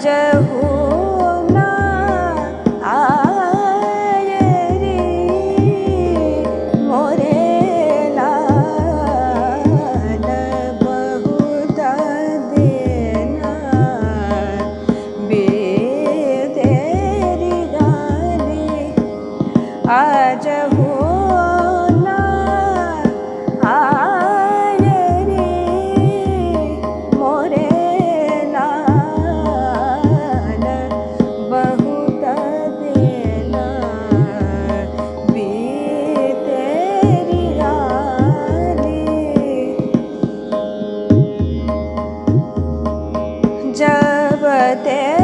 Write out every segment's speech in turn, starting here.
Joe. até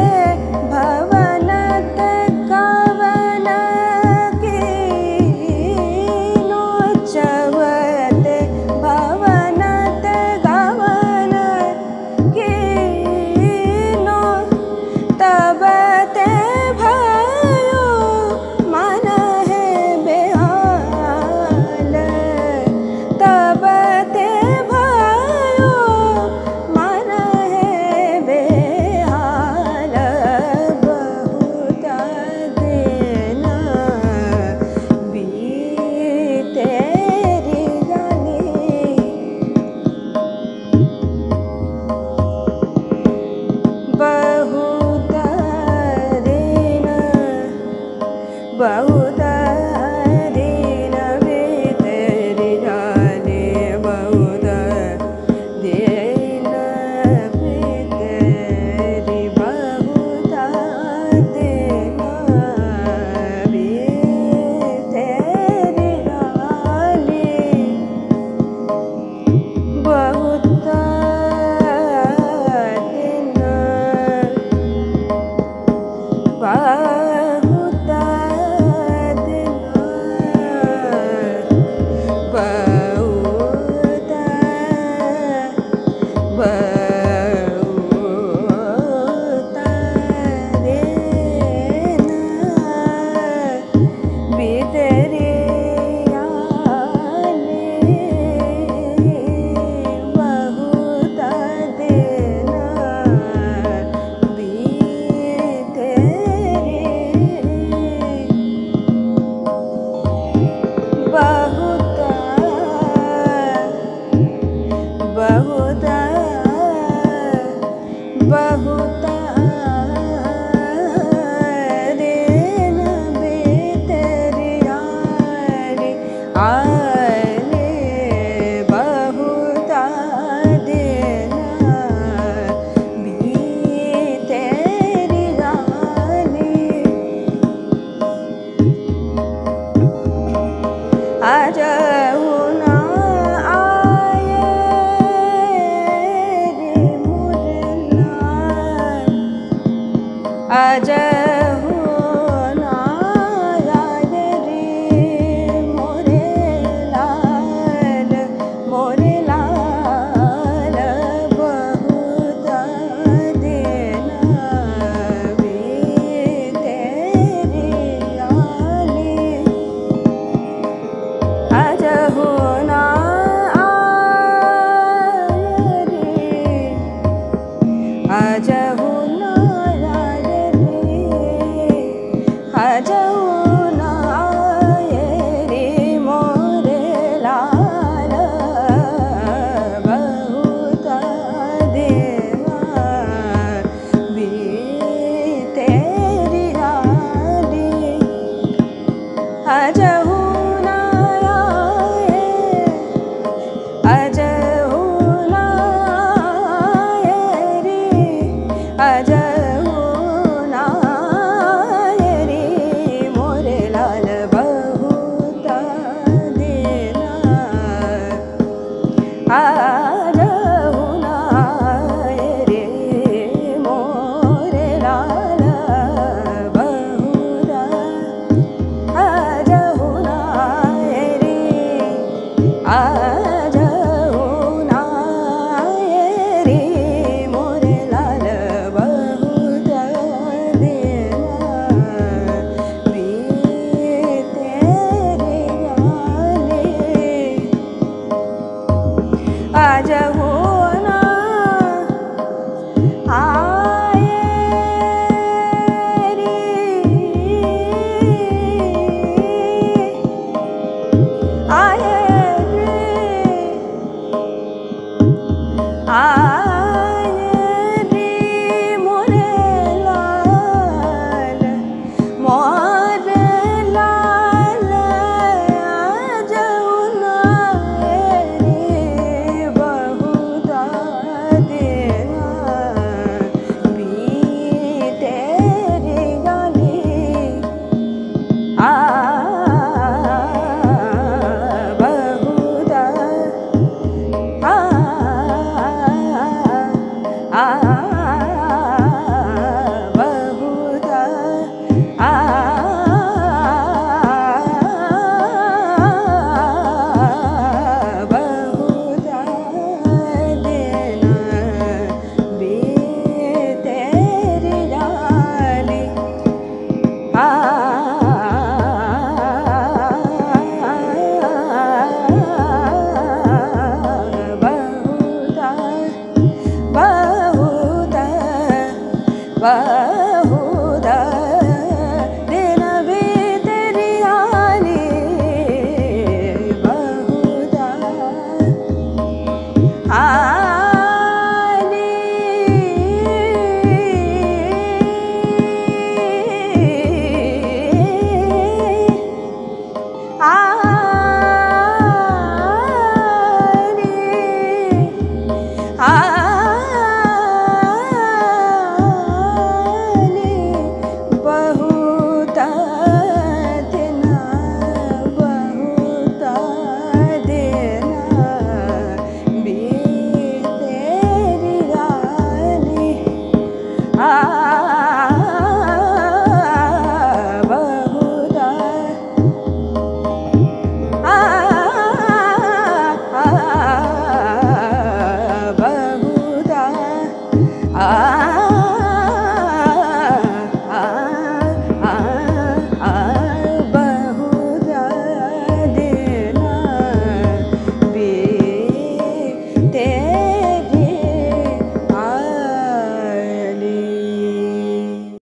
आज I